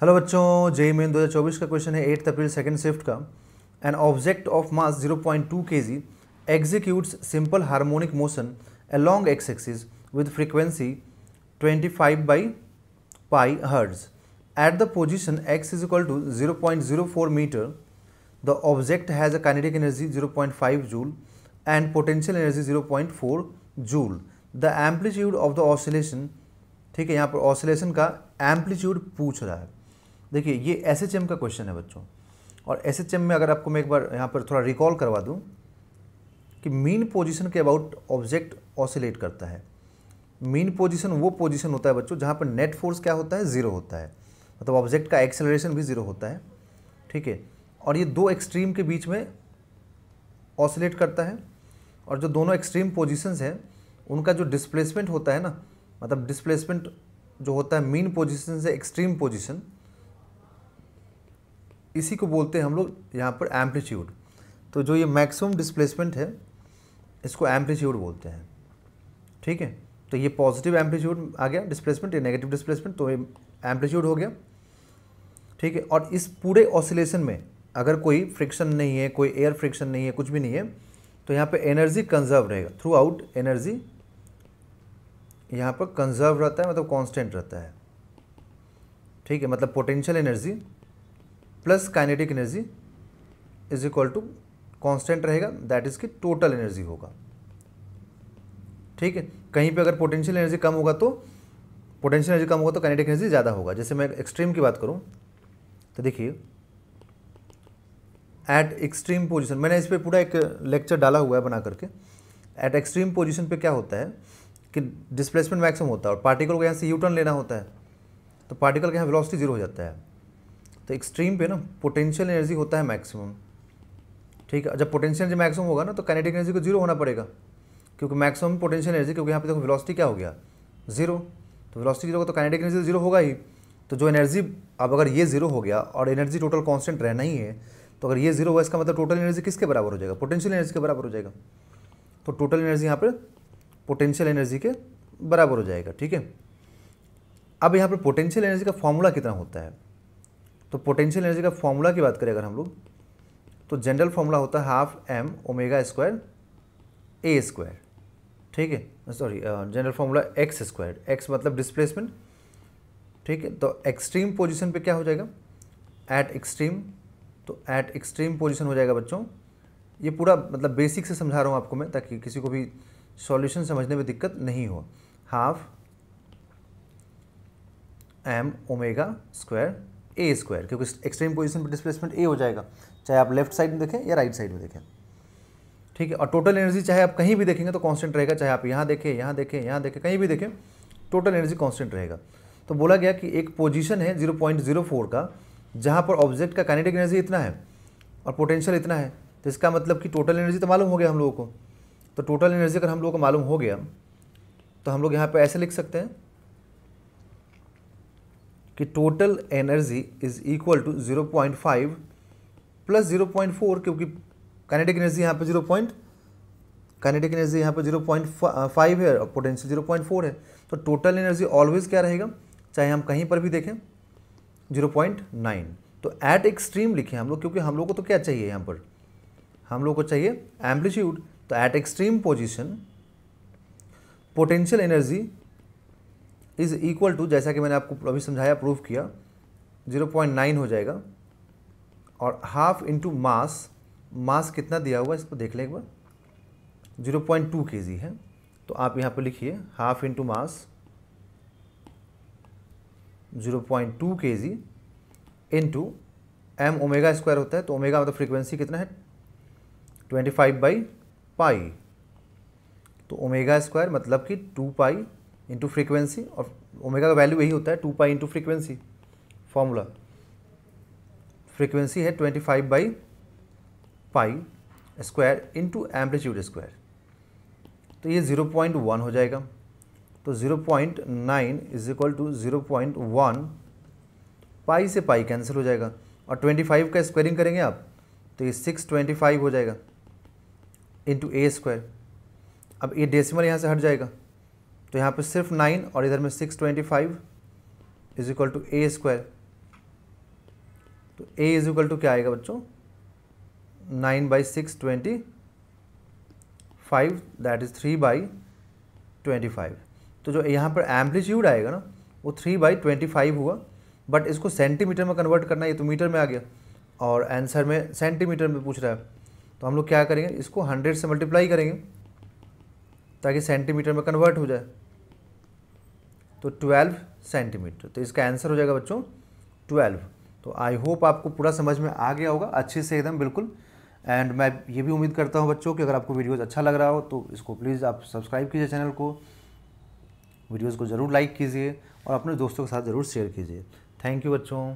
Hello बच्चों जे main 2024 का question है एट्थ अप्रैल सेकंड शिफ्ट का। An object of mass 0.2 point two K G executes simple harmonic motion along X axis with frequency 25 five by pi hertz at the position X is equal to zero point zero four metre the object has a kinetic energy 0.5 point five joule and potential energy 0.4 point four joule the amplitude of the oscillation ठीक है, यहाँ पर oscillation का amplitude पूछ रहा है। देखिए, ये एस एच एम का क्वेश्चन है बच्चों। और एस एच एम में अगर आपको मैं एक बार यहाँ पर थोड़ा रिकॉल करवा दूँ कि मीन पोजीशन के अबाउट ऑब्जेक्ट ऑसिलेट करता है। मीन पोजीशन वो पोजीशन होता है बच्चों जहाँ पर नेट फोर्स क्या होता है? ज़ीरो होता है। मतलब ऑब्जेक्ट का एक्सेलरेशन भी ज़ीरो होता है। ठीक है? और ये दो एक्सट्रीम के बीच में ऑसिलेट करता है। और जो दोनों एक्सट्रीम पोजिशंस हैं, उनका जो डिस्प्लेसमेंट होता है ना मतलब डिस्प्लेसमेंट जो होता है मीन पोजीशन से एक्सट्रीम पोजीशन इसी को बोलते हैं हम लोग यहाँ पर एम्पलीट्यूड तो जो ये मैक्सिमम डिस्प्लेसमेंट है, इसको एम्पलीट्यूड बोलते हैं। ठीक है? तो ये पॉजिटिव एम्पलीट्यूड आ गया डिस्प्लेसमेंट ये नेगेटिव डिस्प्लेसमेंट तो ये एम्पलीट्यूड हो गया। ठीक है? और इस पूरे ऑसिलेशन में अगर कोई फ्रिक्शन नहीं है, कोई एयर फ्रिक्शन नहीं है, कुछ भी नहीं है तो यहाँ पे एनर्जी कंजर्व रहेगा। थ्रू आउट एनर्जी यहाँ पर कंजर्व रहता है मतलब कांस्टेंट रहता है। ठीक है? मतलब potential energy plus kinetic energy is equal to constant रहेगा दैट इज़ की टोटल एनर्जी होगा। ठीक है? कहीं पे अगर पोटेंशियल एनर्जी कम होगा तो पोटेंशियल एनर्जी कम होगा तो काइनेटिक एनर्जी ज़्यादा होगा। जैसे मैं एक्सट्रीम की बात करूँ तो देखिए एट एक्सट्रीम पोजिशन मैंने इस पर पूरा एक लेक्चर डाला हुआ है बना करके। एट एक्सट्रीम पोजिशन पे क्या होता है कि डिस्प्लेसमेंट मैक्सिमम होता है और पार्टिकल को यहाँ से यू टर्न लेना होता है तो पार्टिकल के यहाँ वेलोसिटी ज़ीरो हो जाता है। तो एक्सट्रीम पे ना पोटेंशियल एनर्जी होता है मैक्सिमम ठीक है? जब पोटेंशियल एनर्जी मैक्सिमम होगा ना तो कैनेटिक एनर्जी को ज़ीरो होना पड़ेगा। क्योंकि मैक्सिमम पोटेंशियल एनर्जी क्योंकि यहाँ पे देखो वेलोसिटी क्या हो गया? ज़ीरो तो वेलोसिटी ज़ीरो तो कैनेटिक एनर्जी ज़ीरो होगा ही। तो जो एनर्जी अब अगर ये ज़ीरो हो गया और एनर्जी टोटल कांस्टेंट रहना ही है तो अगर ये ज़ीरो हुआ, इसका मतलब टोटल एनर्जी किसके बराबर हो जाएगा? पोटेंशियल एनर्जी के बराबर हो जाएगा। तो टोटल एनर्जी यहाँ पर पोटेंशियल एनर्जी के बराबर हो जाएगा। ठीक है? अब यहाँ पर पोटेंशियल एनर्जी का फॉर्मूला कितना होता है? तो पोटेंशियल एनर्जी का फॉर्मूला की बात करें अगर हम लोग तो जनरल फॉर्मूला होता है half M omega square A square ठीक है? Sorry general formula X square X मतलब डिस्प्लेसमेंट ठीक है? तो एक्सट्रीम पोजीशन पे क्या हो जाएगा? एट एक्सट्रीम तो एट एक्सट्रीम पोजीशन हो जाएगा बच्चों। ये पूरा मतलब बेसिक से समझा रहा हूँ आपको मैं, ताकि किसी को भी सॉल्यूशन समझने में दिक्कत नहीं हो। Half M omega square A square क्योंकि एक्सट्रीम पोजीशन पर डिस्प्लेसमेंट ए हो जाएगा। चाहे आप लेफ़्ट साइड में देखें या राइट साइड में देखें। ठीक है? और टोटल एनर्जी चाहे आप कहीं भी देखेंगे तो कांस्टेंट रहेगा। चाहे आप यहाँ देखें यहाँ देखें यहाँ देखें, कहीं भी देखें टोटल एनर्जी कांस्टेंट रहेगा। तो बोला गया कि एक पोजीशन है 0.04 का, जहाँ पर ऑब्जेक्ट का काइनेटिक एनर्जी इतना है और पोटेंशियल इतना है। तो इसका मतलब कि टोटल एनर्जी तो मालूम हो गया हम लोगों को। तो टोटल एनर्जी अगर हम लोगों को मालूम हो गया तो हम लोग यहाँ पर ऐसे लिख सकते हैं। कि total energy is equal to zero point five plus zero point four क्योंकि काइनेटिक एनर्जी यहाँ पे ज़ीरो पॉइंट काइनेटिक एनर्जी यहाँ पे ज़ीरो पॉइंट फाइव है और पोटेंशियल ज़ीरो पॉइंट फोर है। तो टोटल एनर्जी ऑलवेज क्या रहेगा? चाहे हम कहीं पर भी देखें ज़ीरो पॉइंट नाइन तो एट एक्सट्रीम लिखें हम लोग, क्योंकि हम लोग को तो क्या चाहिए यहाँ पर? हम लोग को चाहिए एम्पलीट्यूड तो at extreme position potential energy is equal to जैसा कि मैंने आपको अभी समझाया प्रूफ किया 0.9 हो जाएगा। और हाफ़ इंटू मास मास कितना दिया हुआ है, इसको देख लें एक बार। 0.2 के है। तो आप यहाँ पर लिखिए half into mass 0.2 K G into M omega square होता है। तो ओमेगा मतलब फ्रीक्वेंसी कितना है? 25 फाइव बाई पाई तो ओमेगा स्क्वायर मतलब कि 2 पाई इंटू फ्रीक्वेंसी और ओमेगा का वैल्यू यही होता है two pi into frequency formula frequency है twenty five by pi square into amplitude square तो ये ज़ीरो पॉइंट वन हो जाएगा. तो zero point nine is equal to zero point one pi से पाई कैंसिल हो जाएगा. और ट्वेंटी फाइव का स्क्वायरिंग करेंगे आप तो ये सिक्स ट्वेंटी फाइव हो जाएगा इंटू ए स्क्वायर अब ये डेसिमल यहाँ से हट जाएगा. तो यहाँ पे सिर्फ़ नाइन और इधर में six twenty five is equal to A square तो ए इज़ इक्वल टू क्या आएगा बच्चों? Nine by six twenty five that is three by twenty five तो जो यहाँ पर एम्पलीट्यूड आएगा ना, वो थ्री बाई ट्वेंटी फाइव हुआ बट इसको सेंटीमीटर में कन्वर्ट करना है, ये तो मीटर में आ गया। और आंसर में सेंटीमीटर में पूछ रहा है। तो हम लोग क्या करेंगे? इसको हंड्रेड से मल्टीप्लाई करेंगे, ताकि सेंटीमीटर में कन्वर्ट हो जाए। तो ट्वेल्व सेंटीमीटर। तो इसका आंसर हो जाएगा बच्चों ट्वेल्व। तो आई होप आपको पूरा समझ में आ गया होगा, अच्छे से एकदम बिल्कुल। एंड मैं ये भी उम्मीद करता हूँ बच्चों कि अगर आपको वीडियोज़ अच्छा लग रहा हो तो इसको प्लीज़ आप सब्सक्राइब कीजिए चैनल को। वीडियोज़ को ज़रूर लाइक कीजिए और अपने दोस्तों के साथ ज़रूर शेयर कीजिए। थैंक यू बच्चों।